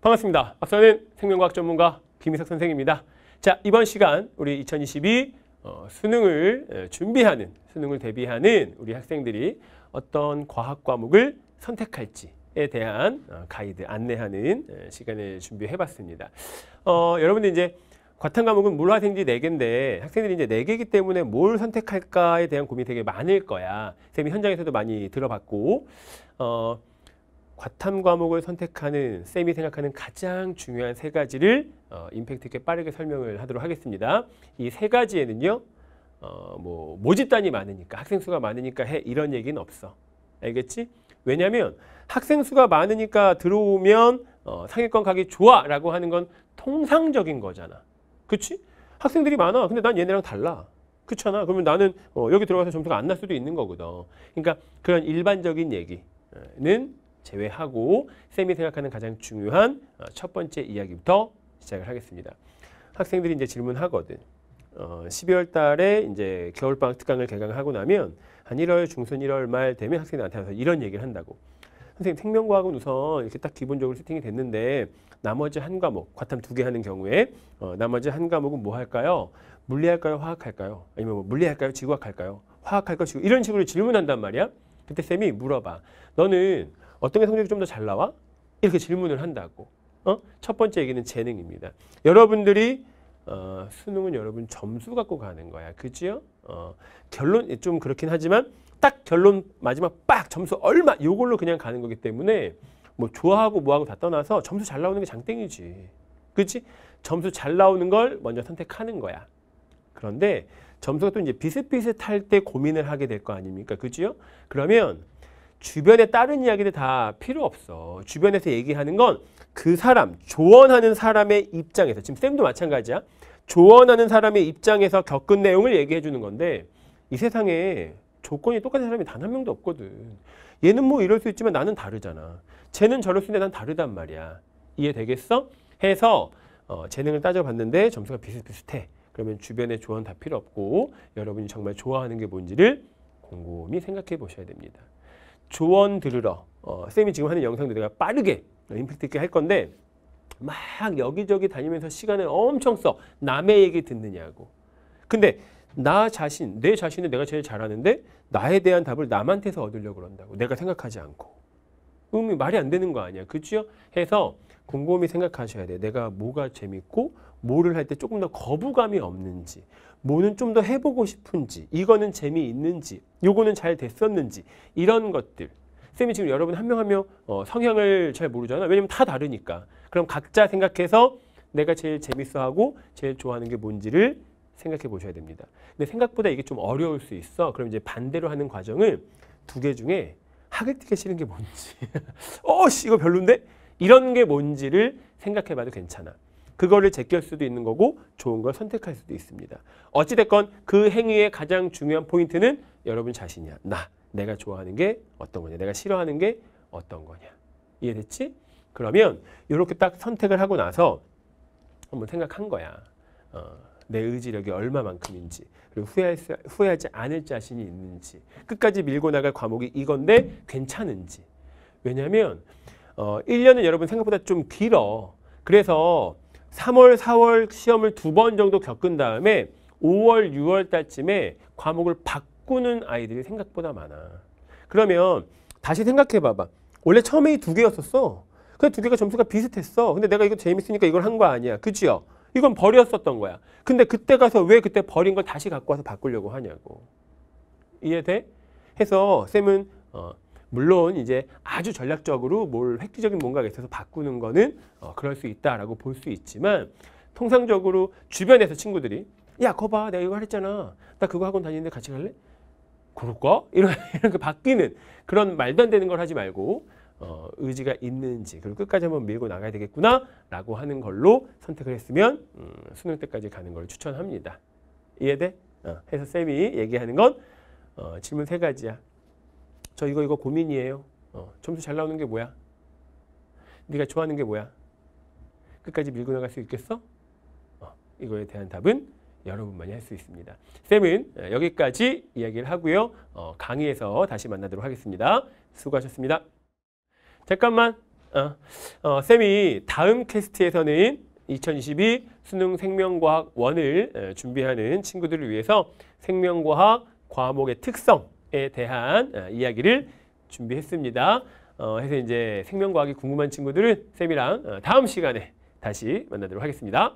반갑습니다. 앞서는 생명과학 전문가 김희석 선생입니다. 자, 이번 시간 우리 2022 어, 수능을 에, 준비하는, 수능을 대비하는 우리 학생들이 어떤 과학 과목을 선택할지 에 대한 어, 가이드, 안내하는 에, 시간을 준비해 봤습니다. 어, 여러분들 이제 과탐 과목은 물화생지 4개인데 학생들이 이제 4개이기 때문에 뭘 선택할까에 대한 고민이 되게 많을 거야. 쌤이 현장에서도 많이 들어봤고 어, 과탐 과목을 선택하는 쌤이 생각하는 가장 중요한 세 가지를 어, 임팩트 있게 빠르게 설명을 하도록 하겠습니다. 이 세 가지에는요. 어, 뭐 모집단이 많으니까 학생 수가 많으니까 해 이런 얘기는 없어. 알겠지? 왜냐하면 학생 수가 많으니까 들어오면 어, 상위권 가기 좋아 라고 하는 건 통상적인 거잖아. 그치? 학생들이 많아. 근데 난 얘네랑 달라. 그렇잖아. 그러면 나는 어, 여기 들어가서 점수가 안 날 수도 있는 거거든. 그러니까 그런 일반적인 얘기는 제외하고 쌤이 생각하는 가장 중요한 어, 첫 번째 이야기부터 시작을 하겠습니다. 학생들이 이제 질문하거든. 어, 12월 달에 이제 겨울방학 특강을 개강하고 나면 한 1월 중순 1월 말 되면 학생이 나한테 와서 이런 얘기를 한다고. 선생님 생명과학은 우선 이렇게 딱 기본적으로 세팅이 됐는데 나머지 한 과목 과탐 두 개 하는 경우에 어, 나머지 한 과목은 뭐 할까요? 물리할까요? 화학할까요? 아니면 뭐 물리할까요? 지구학할까요? 화학할까요? 지구 이런 식으로 질문한단 말이야. 그때 쌤이 물어봐. 너는 어떤 게 성적이 좀 더 잘 나와? 이렇게 질문을 한다고. 어? 첫 번째 얘기는 재능입니다. 여러분들이 어, 수능은 여러분 점수 갖고 가는 거야. 그지요? 어, 결론 좀 그렇긴 하지만 딱 결론 마지막 빡 점수 얼마 요걸로 그냥 가는 거기 때문에 뭐 좋아하고 뭐하고 다 떠나서 점수 잘 나오는 게 장땡이지. 그렇지? 점수 잘 나오는 걸 먼저 선택하는 거야. 그런데 점수가 또 이제 비슷비슷할 때 고민을 하게 될 거 아닙니까? 그지요? 그러면 주변에 다른 이야기들 다 필요 없어. 주변에서 얘기하는 건 그 사람, 조언하는 사람의 입장에서 지금 쌤도 마찬가지야. 조언하는 사람의 입장에서 겪은 내용을 얘기해 주는 건데 이 세상에 조건이 똑같은 사람이 단 한 명도 없거든. 얘는 뭐 이럴 수 있지만 나는 다르잖아. 쟤는 저럴 수 있는데 난 다르단 말이야. 이해되겠어? 해서 어, 재능을 따져봤는데 점수가 비슷비슷해. 그러면 주변에 조언 다 필요 없고 여러분이 정말 좋아하는 게 뭔지를 곰곰이 생각해 보셔야 됩니다. 조언 들으러 어, 쌤이 지금 하는 영상도 내가 빠르게 임팩트 있게 할 건데 막 여기저기 다니면서 시간을 엄청 써. 남의 얘기 듣느냐고. 근데 나 자신 내 자신을 내가 제일 잘하는데 나에 대한 답을 남한테서 얻으려고 그런다고. 내가 생각하지 않고 음이 말이 안 되는 거 아니야. 그죠? 해서 곰곰이 생각하셔야 돼 내가 뭐가 재밌고 뭐를 할 때 조금 더 거부감이 없는지 뭐는 좀 더 해보고 싶은지 이거는 재미있는지 요거는 잘 됐었는지 이런 것들. 쌤이 지금 여러분 한 명 한명 어, 성향을 잘 모르잖아. 왜냐면 다 다르니까. 그럼 각자 생각해서 내가 제일 재밌어하고 제일 좋아하는 게 뭔지를 생각해 보셔야 됩니다. 근데 생각보다 이게 좀 어려울 수 있어. 그럼 이제 반대로 하는 과정을 두 개 중에 하객티가 싫은 게 뭔지 어 씨 이거 별론데 이런 게 뭔지를 생각해 봐도 괜찮아 그거를 제낄 수도 있는 거고 좋은 걸 선택할 수도 있습니다. 어찌됐건 그 행위의 가장 중요한 포인트는 여러분 자신이야. 나, 내가 좋아하는 게 어떤 거냐. 내가 싫어하는 게 어떤 거냐. 이해됐지? 그러면 이렇게 딱 선택을 하고 나서 한번 생각한 거야. 어, 내 의지력이 얼마만큼인지 그리고 후회할 수, 후회하지 않을 자신이 있는지 끝까지 밀고 나갈 과목이 이건데 괜찮은지 왜냐하면 어, 1년은 여러분 생각보다 좀 길어. 그래서 3월, 4월 시험을 두 번 정도 겪은 다음에 5월, 6월 달쯤에 과목을 바꾸는 아이들이 생각보다 많아. 그러면 다시 생각해 봐봐. 원래 처음에 이 두 개였었어. 그두 개가 점수가 비슷했어. 근데 내가 이거 재밌으니까 이걸 한 거 아니야. 그치요? 이건 버렸었던 거야. 근데 그때 가서 왜 그때 버린 걸 다시 갖고 와서 바꾸려고 하냐고. 이해돼? 해서 쌤은 어, 물론 이제 아주 전략적으로 뭘 획기적인 뭔가가 있어서 바꾸는 거는 어, 그럴 수 있다라고 볼 수 있지만 통상적으로 주변에서 친구들이 야 그거 봐 내가 이거 했잖아 나 그거 학원 다니는데 같이 갈래? 그럴까? 이런 이렇게 바뀌는 그런 말도 안 되는 걸 하지 말고 어, 의지가 있는지 그리고 끝까지 한번 밀고 나가야 되겠구나 라고 하는 걸로 선택을 했으면 음, 수능 때까지 가는 걸 추천합니다 이해돼? 어, 해서 쌤이 얘기하는 건 어, 질문 세 가지야 저 이거 이거 고민이에요. 어, 점수 잘 나오는 게 뭐야? 네가 좋아하는 게 뭐야? 끝까지 밀고 나갈 수 있겠어? 어, 이거에 대한 답은 여러분만이 할 수 있습니다. 쌤은 여기까지 이야기를 하고요. 어, 강의에서 다시 만나도록 하겠습니다. 수고하셨습니다. 잠깐만 어, 어, 쌤이 다음 캐스트에서는 2022 수능 생명과학 원을 에, 준비하는 친구들을 위해서 생명과학 과목의 특성에 대한 어, 이야기를 준비했습니다. 어, 해서 이제 생명과학이 궁금한 친구들은 쌤이랑 어, 다음 시간에 다시 만나도록 하겠습니다.